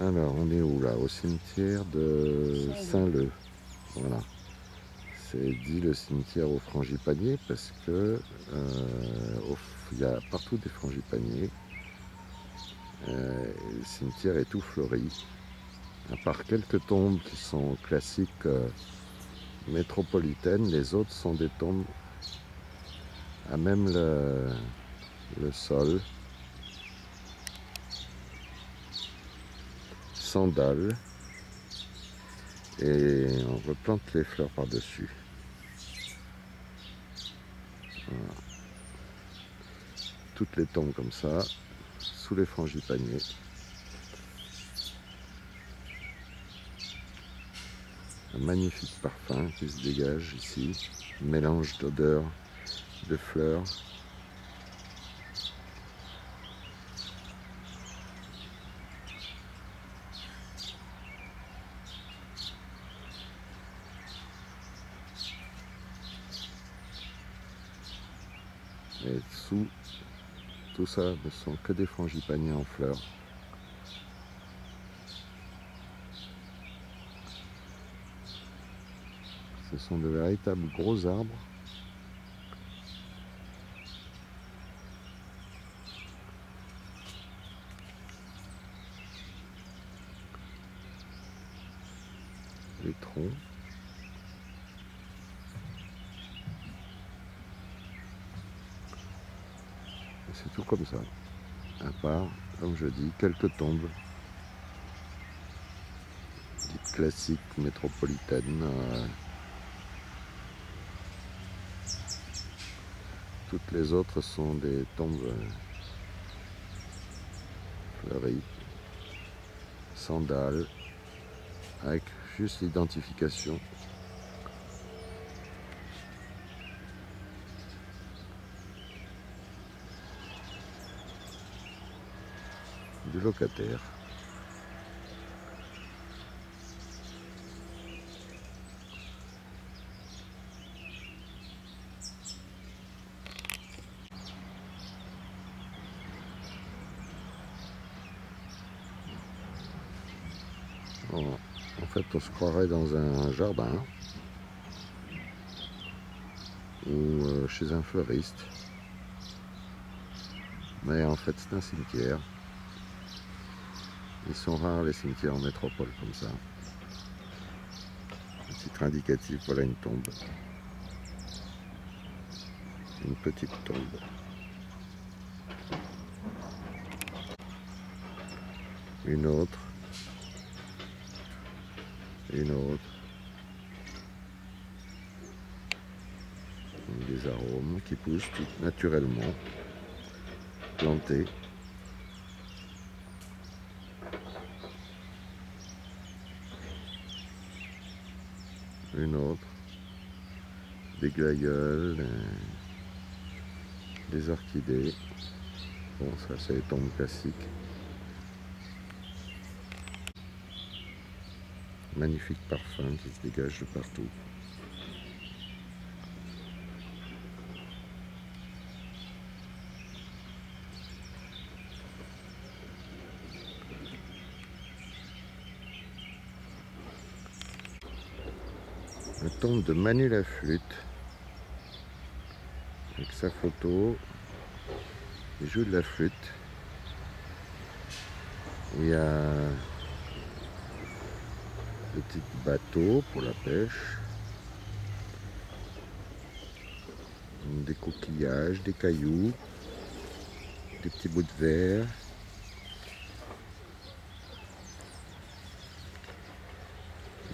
Alors, on est où là? Au cimetière de Saint-Leu. Voilà. C'est dit le cimetière au frangipanier parce que euh, il y a partout des frangipaniers. Euh, le cimetière est tout fleuri. À part quelques tombes qui sont classiques euh, métropolitaines, les autres sont des tombes à même le sol. Et on replante les fleurs par-dessus. Toutes les tombes comme ça, sous les frangipaniers. Un magnifique parfum qui se dégage ici, mélange d'odeurs, de fleurs, Et sous tout ça ne sont que des frangipaniers en fleurs. Ce sont de véritables gros arbres. Les troncs. C'est tout comme ça. À part, comme je dis, quelques tombes dites classiques métropolitaines. Euh, toutes les autres sont des tombes euh, fleuries, sandales, avec juste l'identification locataire. En fait, on se croirait dans un jardin ou euh, chez un fleuriste. Mais en fait, c'est un cimetière. Ils sont rares les cimetières en métropole comme ça. Un titre indicatif, voilà une tombe. Une petite tombe. Une autre. Une autre. Des arômes qui poussent tout naturellement, plantés. Une autre, des glaïeuls, des orchidées. Bon, ça c'est les tombes classiques. Magnifique parfum qui se dégage de partout. La tombe de Manu la flûte. Avec sa photo. Il joue de la flûte. Il y a un petit bateau pour la pêche. Des coquillages, des cailloux des petits bouts de verre.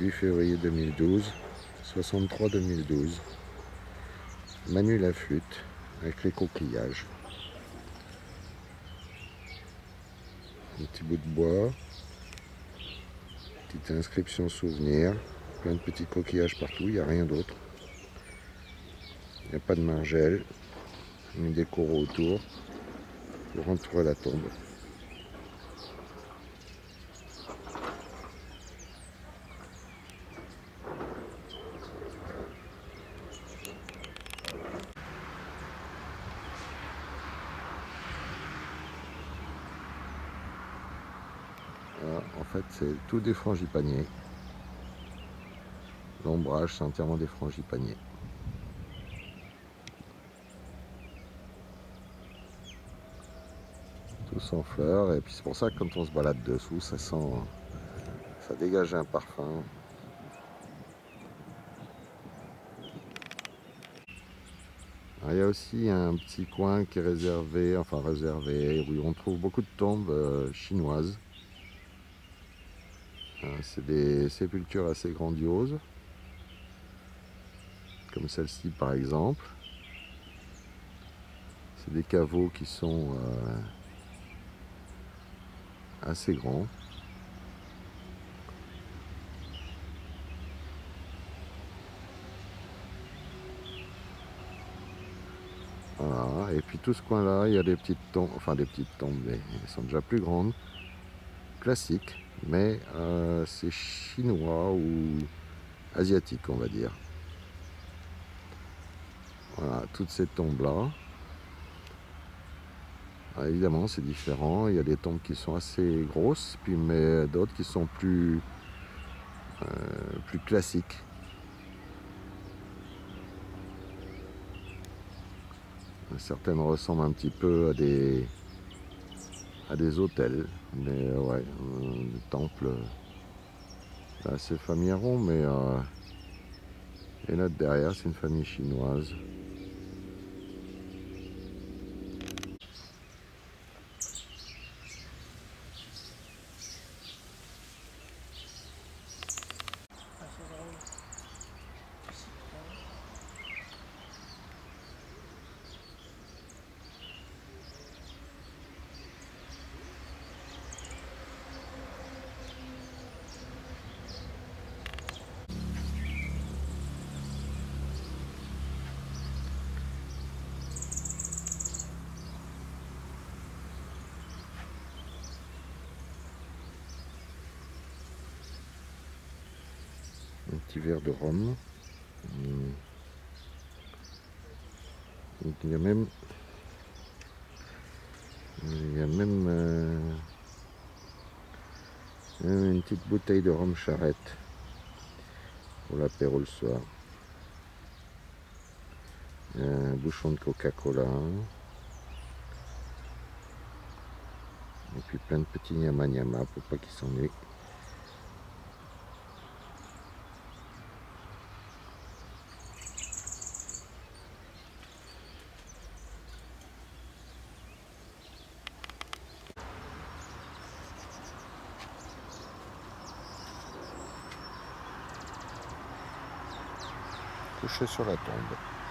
8 février 2012 63-2012. Manu la flûte avec les coquillages. Un petit bout de bois. Petite inscription souvenir. Plein de petits coquillages partout, il n'y a rien d'autre. Il n'y a pas de margelle. Une décor autour pour entourer la tombe. Voilà, en fait, c'est tout des frangipaniers. L'ombrage, c'est entièrement des frangipaniers. Tous en fleurs, et puis c'est pour ça que quand on se balade dessous, ça sent, ça dégage un parfum. il y a aussi un petit coin qui est réservé, enfin réservé, où on trouve beaucoup de tombes euh, chinoises. Euh, c'est des sépultures assez grandioses, comme celle-ci par exemple. C'est des caveaux qui sont euh, assez grands. Voilà. Et puis tout ce coin-là, il y a des petites tombes, enfin des petites tombes, mais elles sont déjà plus grandes, classiques, mais euh, c'est chinois ou asiatique, on va dire. Voilà, toutes ces tombes-là. Évidemment, c'est différent. Il y a des tombes qui sont assez grosses, puis mais d'autres qui sont plus, euh, plus classiques. Certaines ressemblent un petit peu à des, des hôtels, mais euh, ouais, des temples assez rond, mais euh, et là derrière, c'est une famille chinoise. Petit verre de rhum. il y a même il y a même euh, une petite bouteille de rhum charrette pour l'apéro le soir. Un bouchon de Coca-Cola. Et puis plein de petits nyama nyama pour pas qu'ils s'ennuient. Couché sur la tombe.